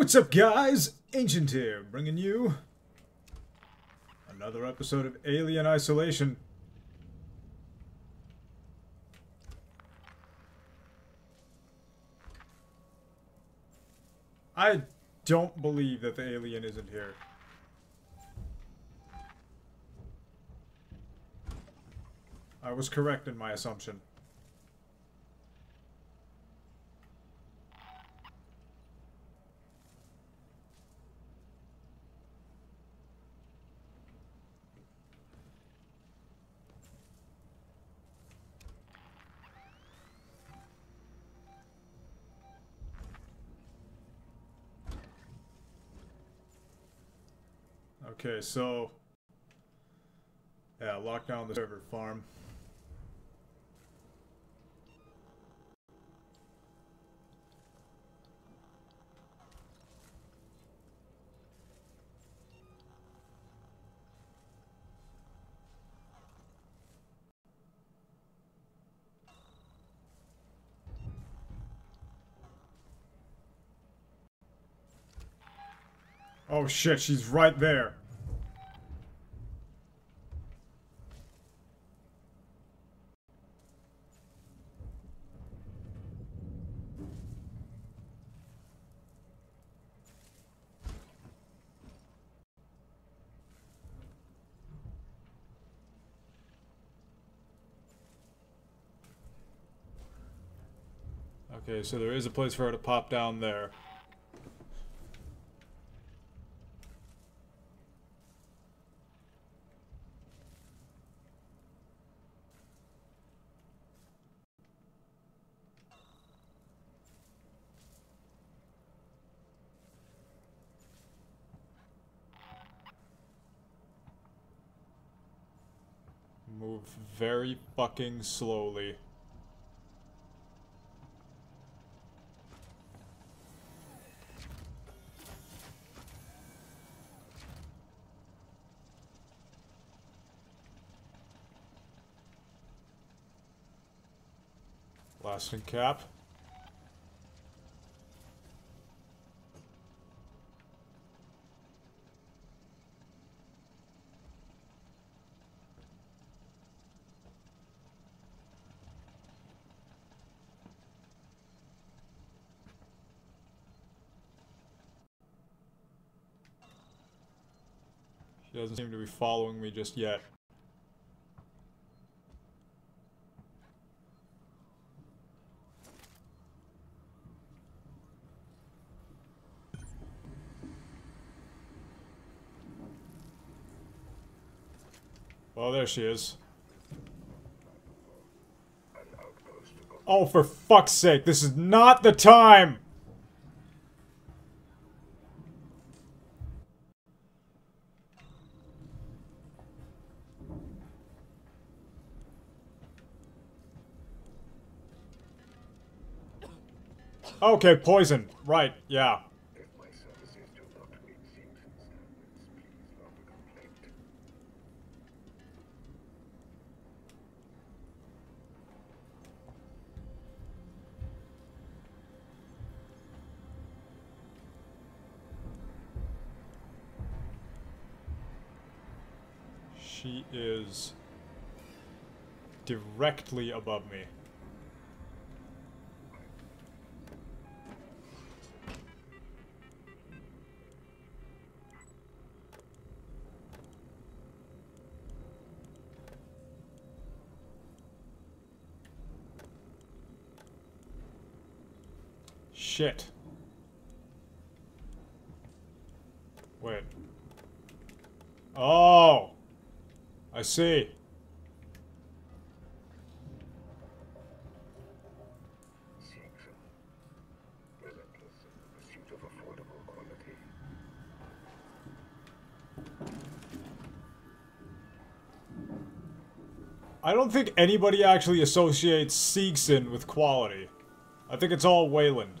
what's up guys? Ancient here, bringing you another episode of Alien Isolation. I don't believe that the alien isn't here. I was correct in my assumption. Okay, so... Yeah, lock down the server farm. Oh shit, she's right there. Okay, so there is a place for her to pop down there. Move very fucking slowly. Cap. She doesn't seem to be following me just yet. There she is. Oh, for fuck's sake, this is not the time! Okay, poison. Right, yeah. She is directly above me. Shit. Wait. Oh! I see. I don't think anybody actually associates Seegson with quality. I think it's all Weyland.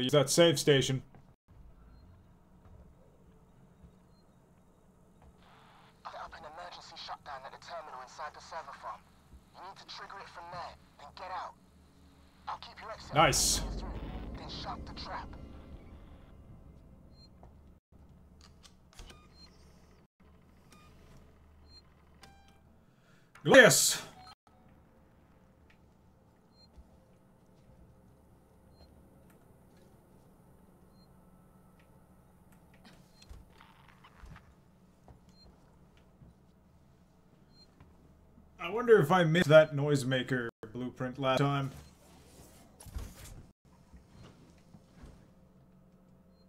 Really use that save station. set up an emergency shutdown at the terminal inside the server farm. You need to trigger it from there, then get out. I'll keep your exit. Nice. Then shut the trap. Yes. I wonder if I missed that noisemaker blueprint last time.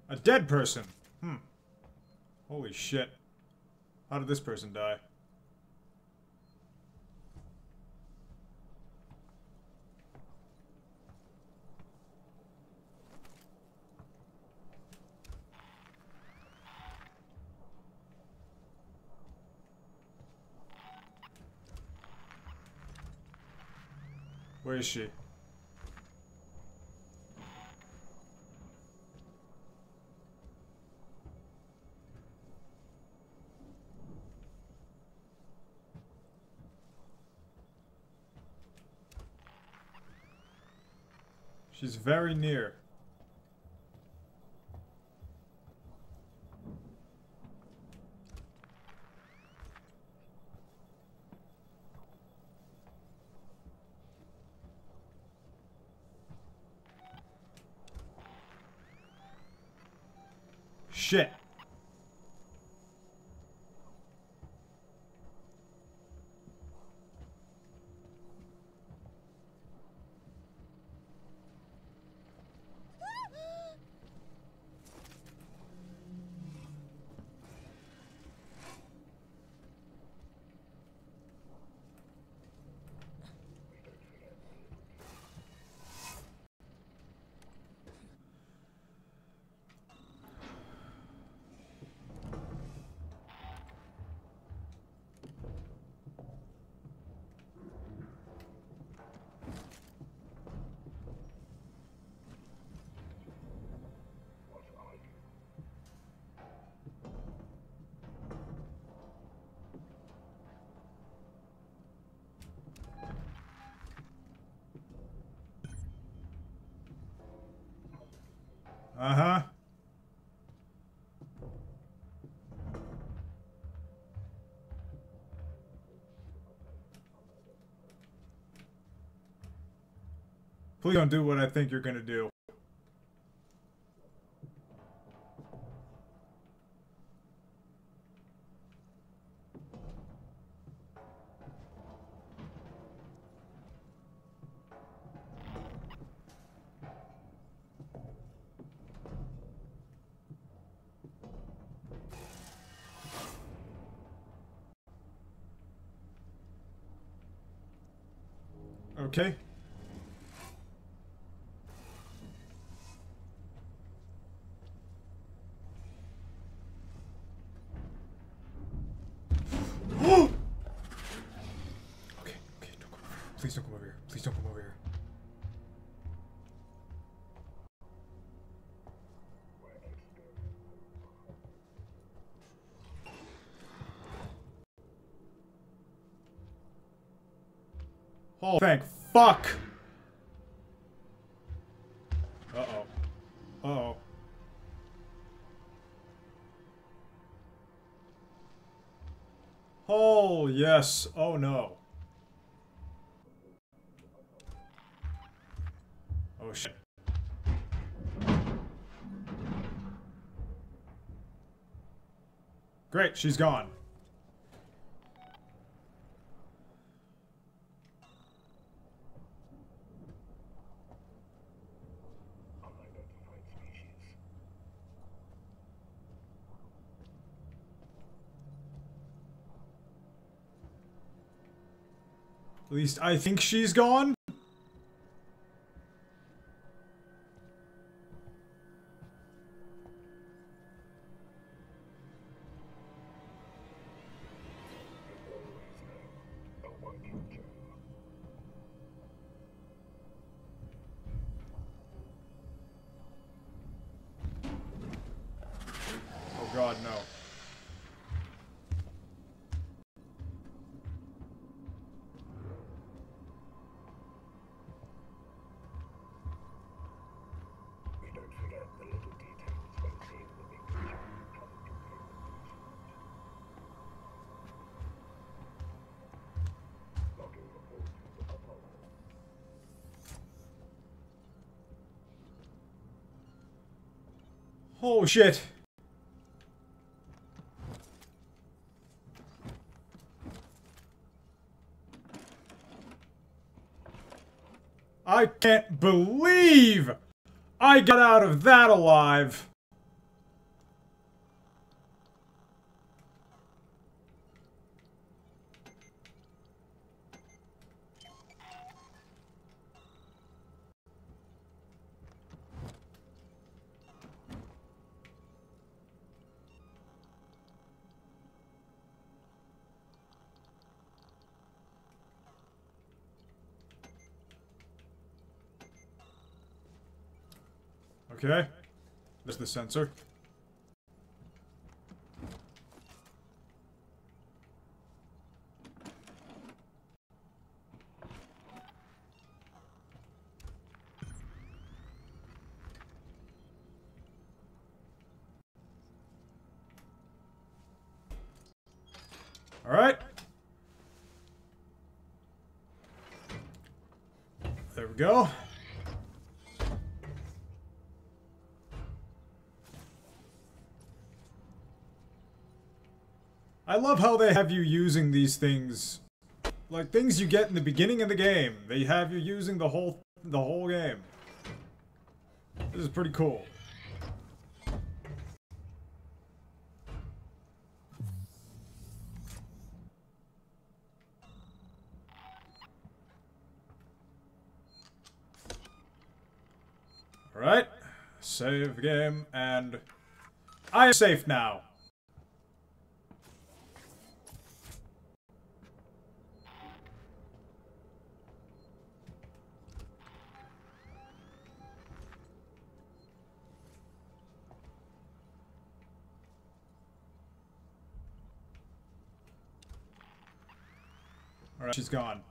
A dead person. Hmm. Holy shit. How did this person die? Where is she? She's very near. Shit. Uh-huh. Please don't do what I think you're gonna do. Okay, Oh, thank fuck! Uh-oh. Uh-oh. Oh, yes. Oh, no. Oh, shit. Great, she's gone. At least I think she's gone. Oh shit. I can't believe I got out of that alive. Okay. There's the sensor. All right. There we go. I love how they have you using these things. Like things you get in the beginning of the game. They have you using the whole the whole game. This is pretty cool. Alright. Save game and I am safe now. Alright, she's gone.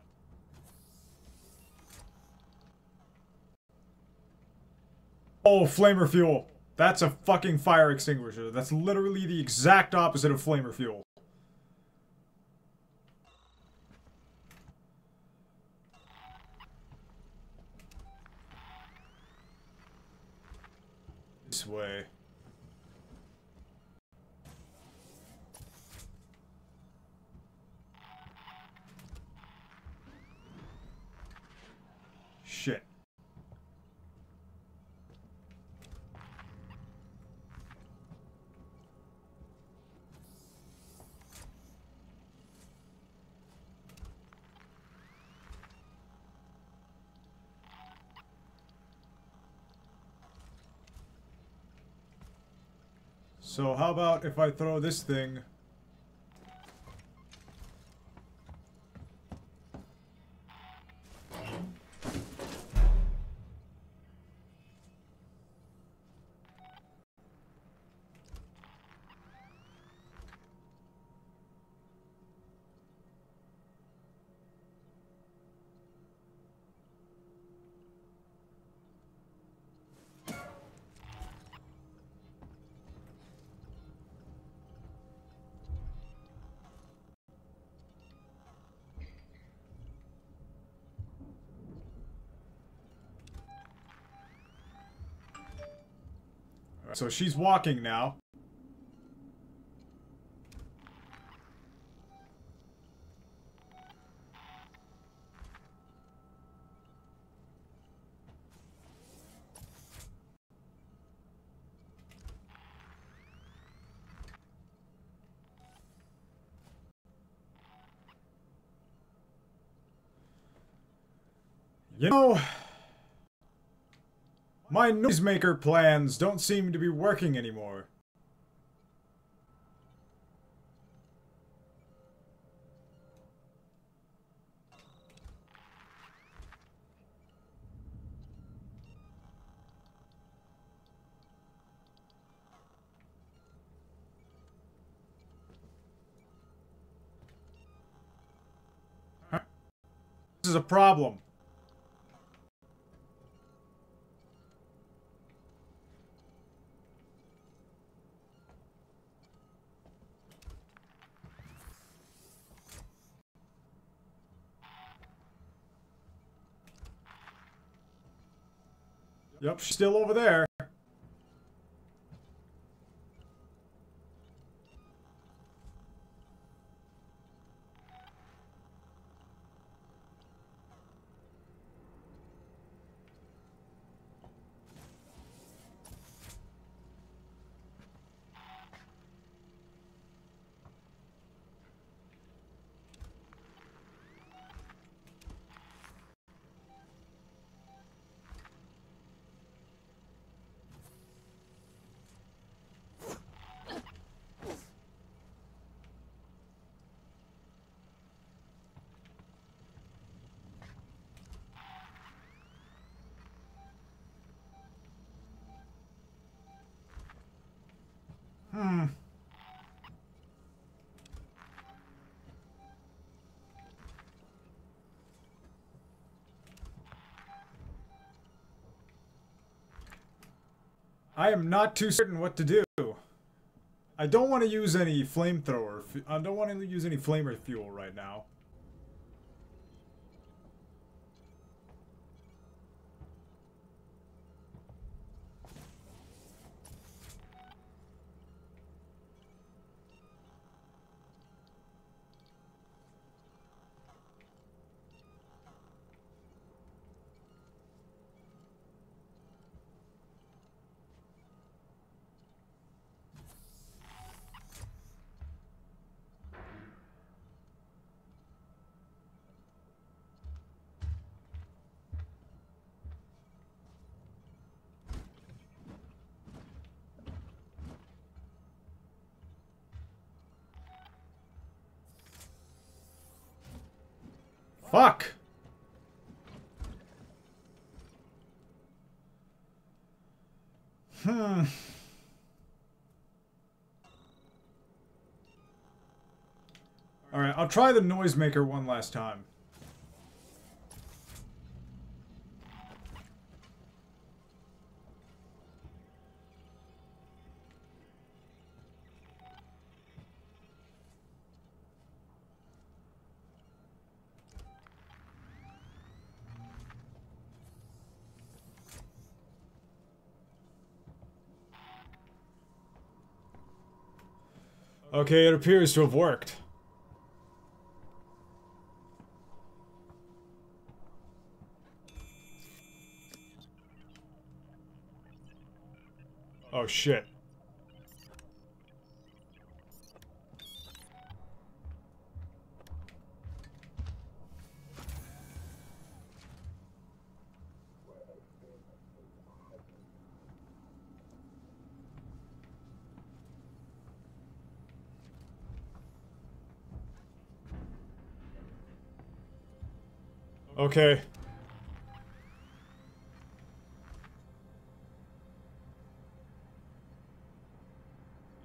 Oh, flamer fuel. That's a fucking fire extinguisher. That's literally the exact opposite of flamer fuel. This way. Shit. So how about if I throw this thing so she's walking now. You know my noisemaker plans don't seem to be working anymore. This is a problem. Yep, she's still over there. Hmm. I am not too certain what to do. I don't want to use any flamethrower. I don't want to use any flamer fuel right now. Fuck! Hmm. Alright, I'll try the noisemaker one last time. Okay, it appears to have worked. Oh shit. Okay.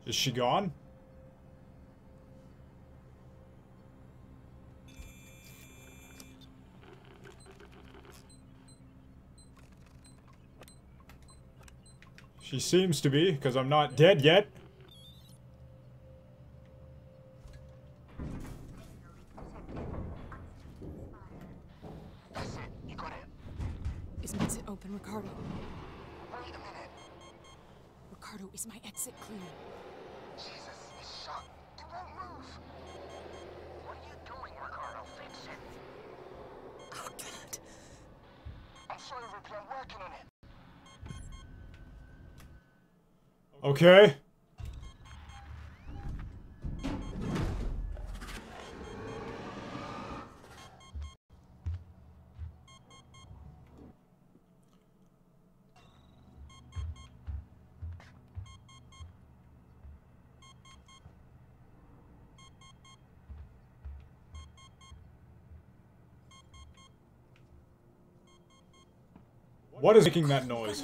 Is she gone? She seems to be, because I'm not dead yet. Okay. What is making that noise?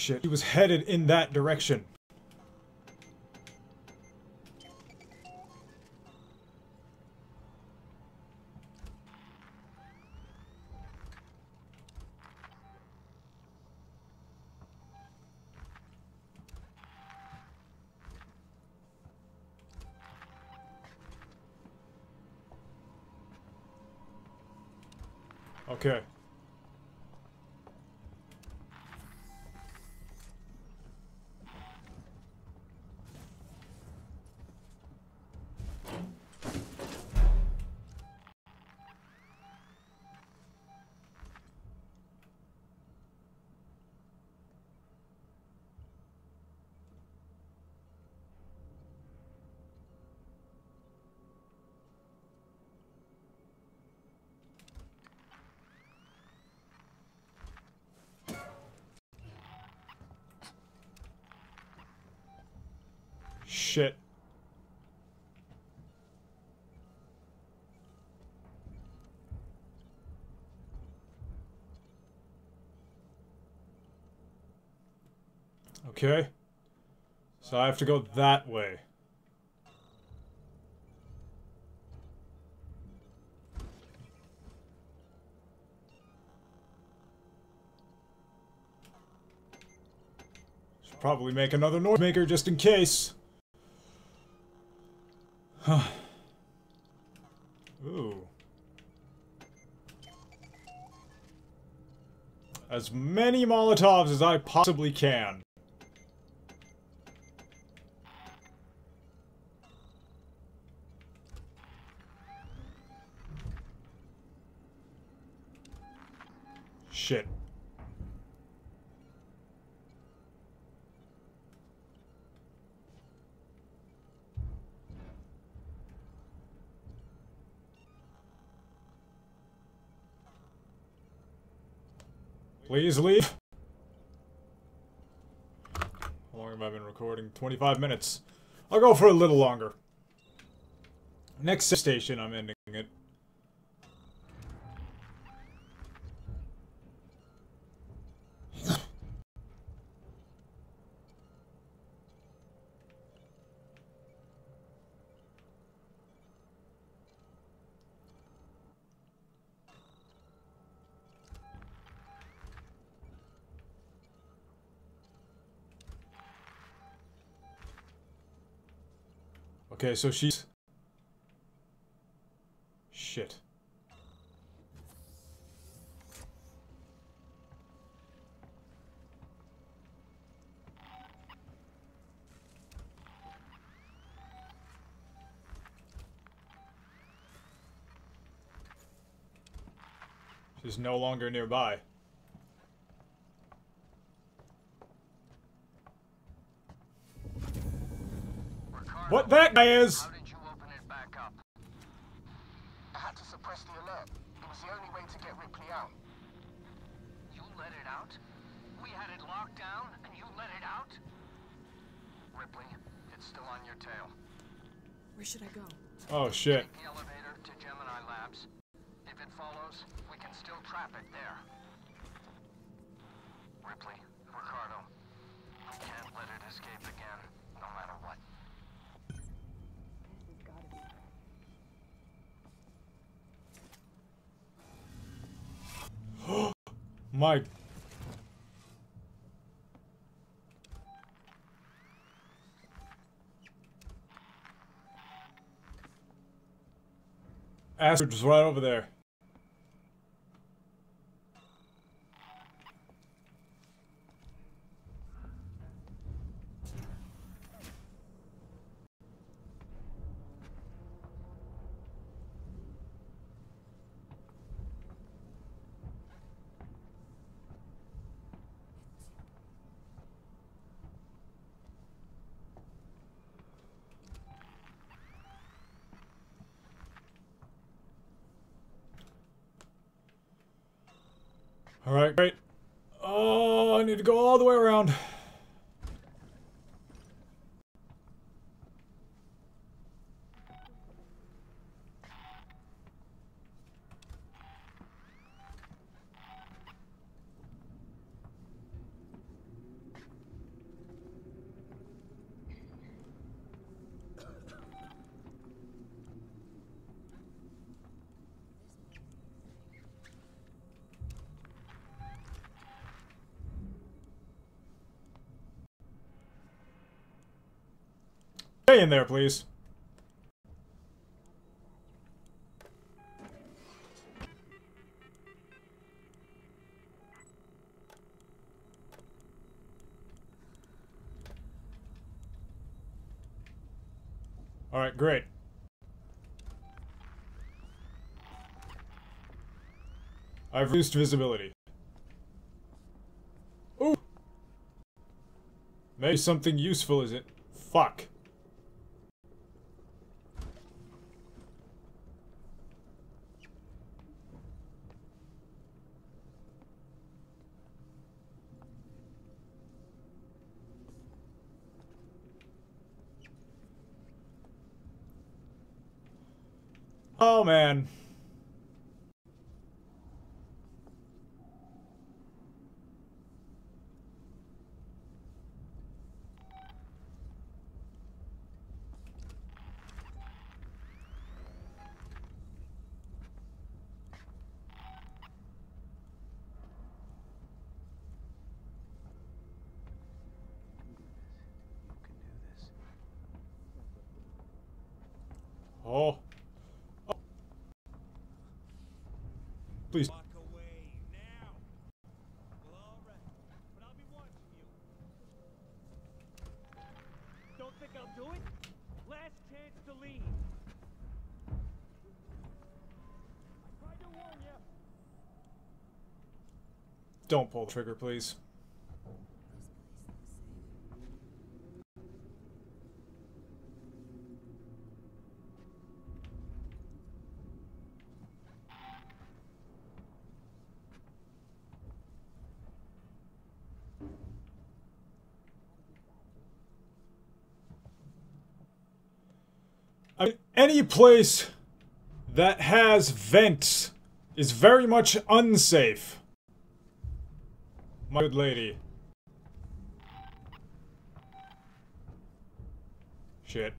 Shit, he was headed in that direction. Shit. Okay. So I have to go that way. Should probably make another noise maker just in case. Huh. Ooh. As many Molotovs as I possibly can. Shit. Please leave. How long have I been recording? 25 minutes. I'll go for a little longer. Next station, I'm ending it. Okay, so she's... Shit. She's no longer nearby. What that guy is! How did you open it back up? I had to suppress the alert. It was the only way to get Ripley out. You let it out? We had it locked down, and you let it out? Ripley, it's still on your tail. Where should I go? Oh shit. Take the elevator to Gemini Labs. If it follows, we can still trap it there. Ripley, Ricardo, we can't let it escape again, My... Astrid's right over there. Alright, great. Oh, I need to go all the way around. Stay in there, please. Alright, great. I've reduced visibility. Ooh! Maybe something useful is it? Fuck. Oh man. Oh. Please. Walk away now. Well, all right, but I'll be watching you. Don't think I'll do it? Last chance to leave. I tried to warn you. Don't pull the trigger, please. I mean, any place that has vents is very much unsafe. My good lady. Shit.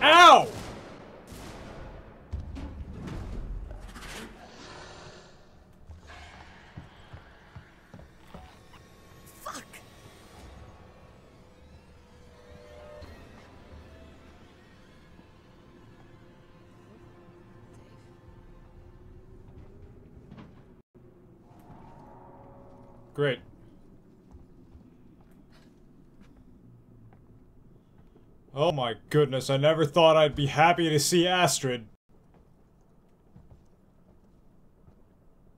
Ow! Oh my goodness, I never thought I'd be happy to see Astrid.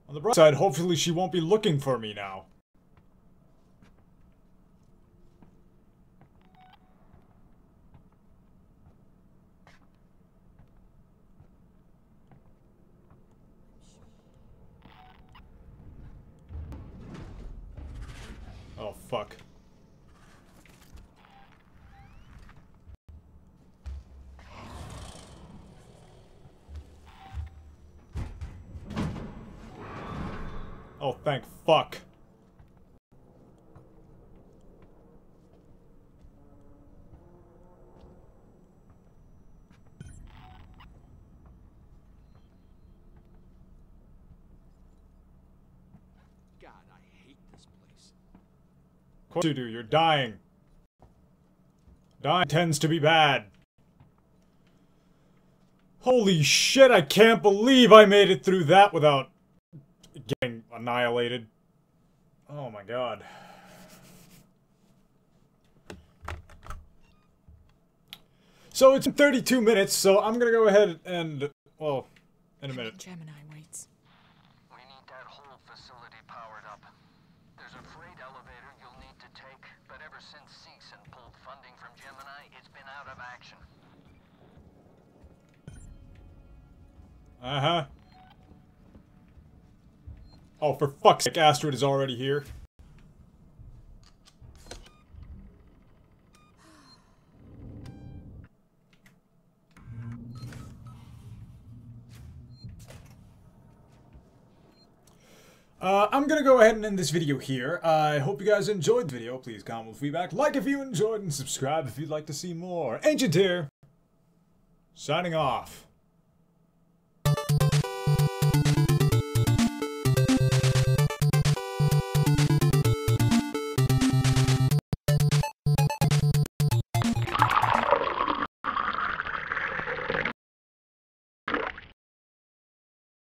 On the bright side, hopefully she won't be looking for me now. Oh, fuck. Thank fuck. God, I hate this place. Of course you do, you're dying. Dying tends to be bad. Holy shit, I can't believe I made it through that without annihilated. Oh my god. So it's 32 minutes, so I'm gonna go ahead and, well, in a minute. Gemini waits. We need that whole facility powered up. There's a freight elevator you'll need to take, but ever since Seegson pulled funding from Gemini, it's been out of action. Uh-huh. Oh, for fuck's sake, Astrid is already here. Uh, I'm gonna go ahead and end this video here. I hope you guys enjoyed the video. Please comment with feedback, like if you enjoyed, and subscribe if you'd like to see more. Ancient here, signing off.